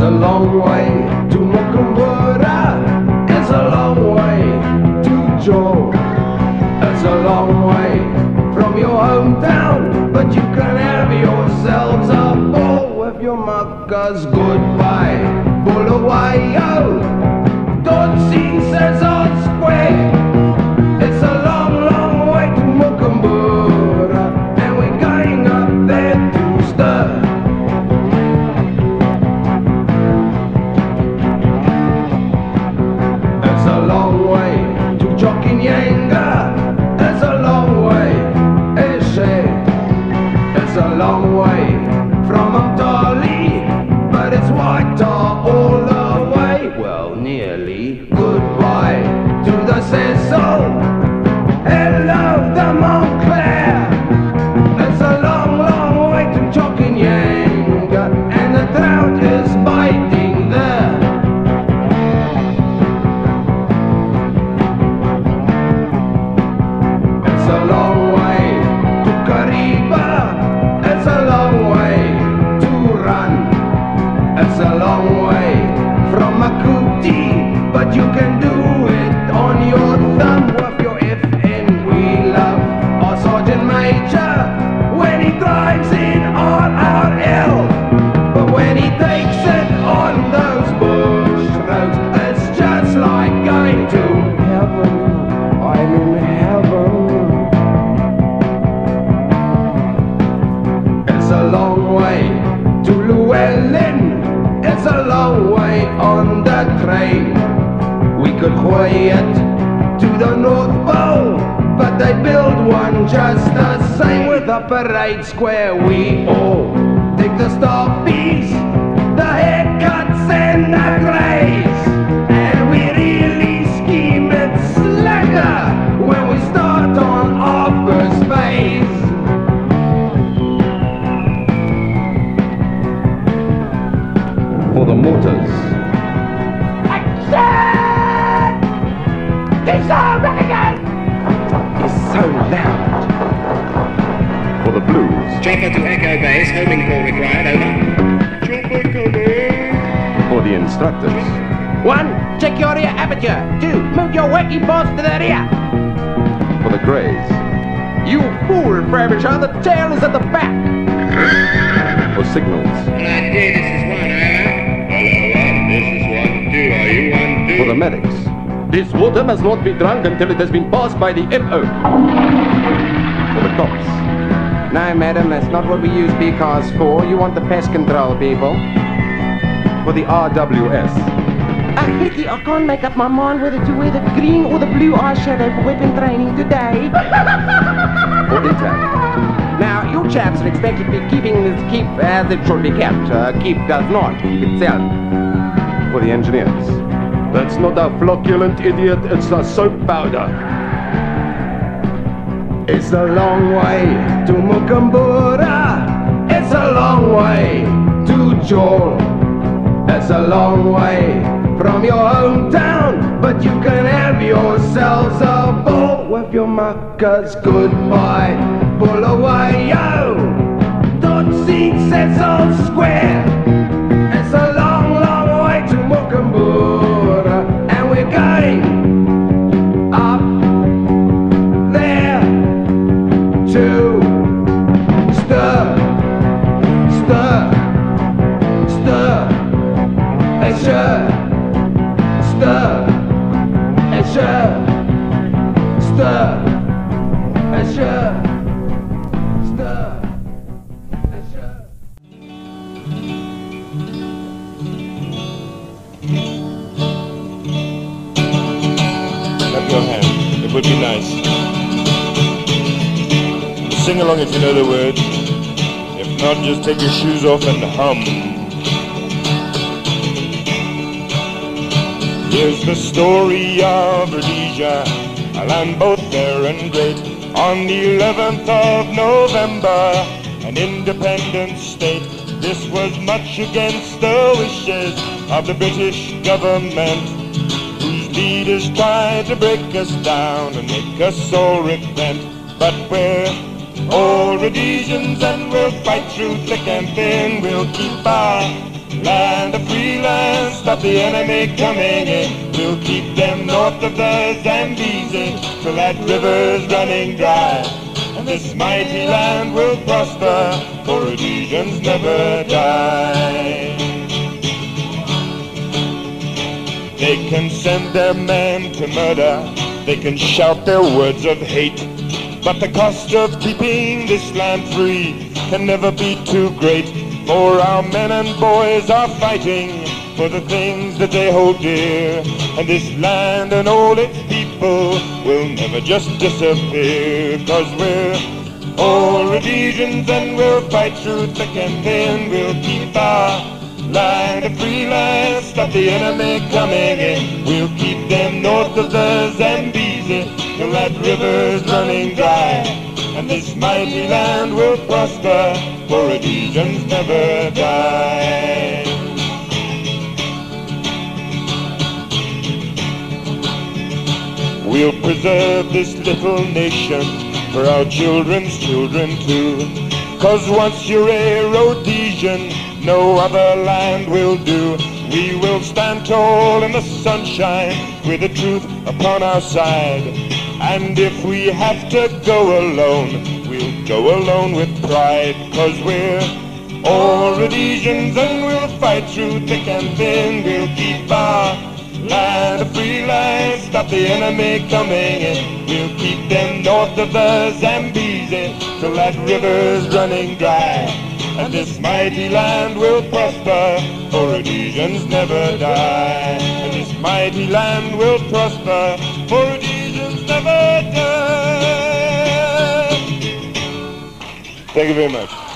to Mukumbura. It's a long way to Joe. It's a long way from your hometown, but you can have yourselves a ball with your muckers. Goodbye, Bulawayo. Don't see says on square. It's a long, long way to Mukumbura, and we're going up there to stir. It's a long way from Umtali, but it's white all the way. Well, nearly. Goodbye to the Cecil. You can could quiet to the North Pole, but they build one just the same with a parade square. We all take the stoppies, the haircuts and the greys, and we really scheme it slacker when we start on our first phase. For the motors. Blues. Chopper to Echo Base, homing call required, over. Chopper coming. For the instructors. One, check your rear aperture. Two, move your wacky balls to the rear. For the grays. You fool, Frobisher, the tail is at the back. For signals. Alright, dear, this is one, over. Hello, one. This is one, two. Are you one, two? For the medics. This water must not be drunk until it has been passed by the MO. For the cops. No, madam, that's not what we use B cars for. You want the pest control people. For the RWS. Ah, Hickey, I can't make up my mind whether to wear the green or the blue eyeshadow for weapon training today. For intact. now, you chaps are expected to be keeping this keep as it should be kept. Uh, keep does not keep itself. For the engineers. That's not a flocculent idiot, it's a soap powder. It's a long way to Mukumbura. It's a long way to Joel. It's a long way from your hometown, but you can have yourselves a ball with your muckers. Goodbye, Bulawayo. Don't see Cecil Square. Would be nice. Sing along if you know the words. If not, just take your shoes off and hum. Here's the story of Rhodesia, a land both fair and great. On the 11th of November, an independent state. This was much against the wishes of the British government whose leaders tried to break us down and make us all repent. But we're all Rhodesians and we'll fight through thick and thin. We'll keep our the enemy coming in. We'll keep them north of the Zambezi till that river's running dry. And this mighty land will prosper, for Rhodesians never die. They can send their men to murder, they can shout their words of hate. But the cost of keeping this land free can never be too great. For our men and boys are fighting for the things that they hold dear. And this land and all its people will never just disappear. Cause we're all Rhodesians and we'll fight through thick and thin. We'll keep our Land a free land, stop the enemy coming in. We'll keep them north of the Zambezi till that river's running dry. And this mighty land will prosper, for Rhodesians never die. We'll preserve this little nation for our children's children too. Cause once you're a Rhodesian, no other land will do. We will stand tall in the sunshine with the truth upon our side. And if we have to go alone, we'll go alone with pride. Cause we're all Rhodesians and we'll fight through thick and thin. We'll keep our land a free land, stop the enemy coming in. We'll keep them north of the Zambezi till that river's running dry. And this mighty land will prosper, for Rhodesians never die. And this mighty land will prosper, for Rhodesians never die. Thank you very much.